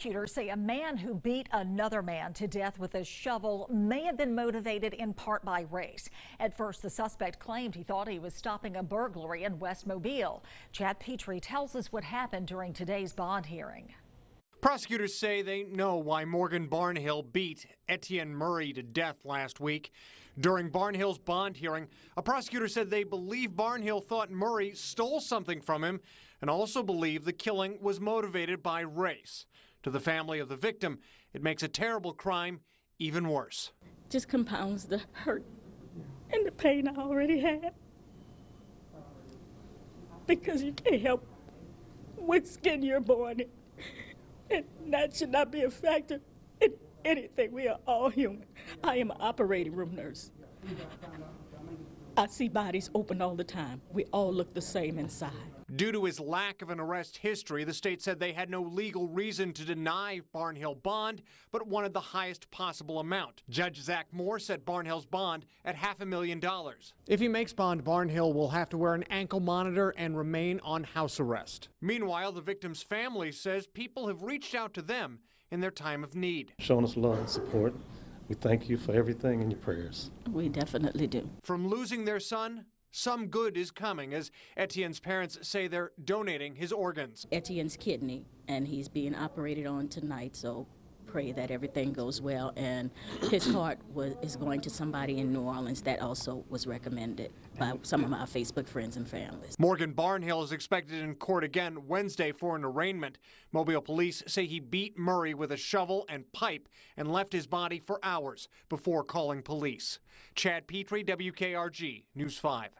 Prosecutors say a man who beat another man to death with a shovel may have been motivated in part by race. At first, the suspect claimed he thought he was stopping a burglary in West Mobile. Chad Petrie tells us what happened during today's bond hearing. Prosecutors say they know why Morgan Barnhill beat Etienne Murray to death last week. During Barnhill's bond hearing, a prosecutor said they believe Barnhill thought Murray stole something from him and also believe the killing was motivated by race. To the family of the victim, it makes a terrible crime even worse. Just compounds the hurt and the pain I already had. Because you can't help what skin you're born in. And that should not be a factor in anything. We are all human. I am an operating room nurse. I see bodies open all the time. We all look the same inside. Due to his lack of an arrest history, the state said they had no legal reason to deny Barnhill bond, but wanted the highest possible amount. Judge Zach Moore set Barnhill's bond at half a million dollars. If he makes bond, Barnhill will have to wear an ankle monitor and remain on house arrest. Meanwhile, the victim's family says people have reached out to them in their time of need. Showing us love and support. We thank you for everything and your prayers. We definitely do. From losing their son some good is coming as Etienne's parents say they're donating his organs. Etienne's kidney, and he's being operated on tonight, so pray that everything goes well. And his heart was, is going to somebody in New Orleans that also was recommended by some of my Facebook friends and families. Morgan Barnhill is expected in court again Wednesday for an arraignment. Mobile police say he beat Murray with a shovel and pipe and left his body for hours before calling police. Chad Petrie, WKRG, News 5.